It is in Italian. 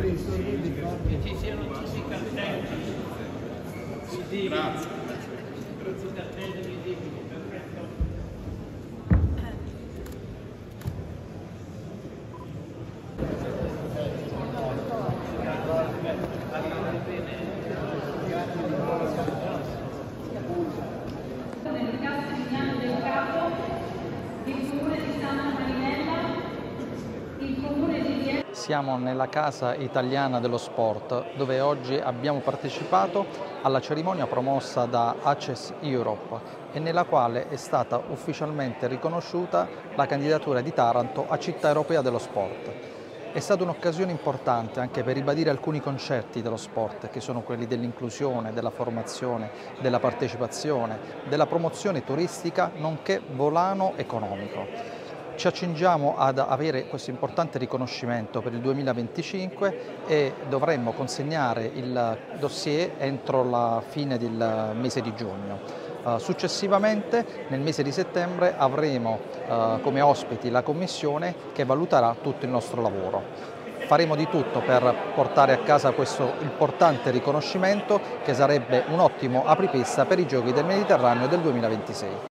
che ci siano tutti i cartelli visibili. Tutti i cartelli visibili, perfetto. nel caso Giuliano del Capo, il comune di Santa Marinella, il comune di Rieti. Siamo nella Casa Italiana dello Sport dove oggi abbiamo partecipato alla cerimonia promossa da Access Europe e nella quale è stata ufficialmente riconosciuta la candidatura di Taranto a città europea dello sport. È stata un'occasione importante anche per ribadire alcuni concetti dello sport, che sono quelli dell'inclusione, della formazione, della partecipazione, della promozione turistica, nonché volano economico. Ci accingiamo ad avere questo importante riconoscimento per il 2025 e dovremmo consegnare il dossier entro la fine del mese di giugno. Uh, successivamente nel mese di settembre avremo uh, come ospiti la Commissione che valuterà tutto il nostro lavoro. Faremo di tutto per portare a casa questo importante riconoscimento che sarebbe un ottimo apripista per i Giochi del Mediterraneo del 2026.